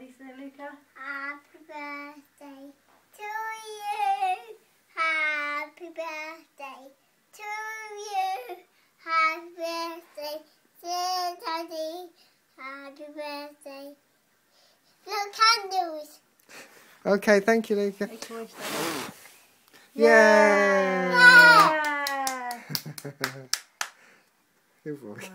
Ready for Luca? Happy birthday to you. Happy birthday to you. Happy birthday, dear Daddy. Happy birthday. Look, candles. Okay, thank you, Luca. Make Yay! Yay! Yeah! Good boy.